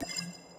you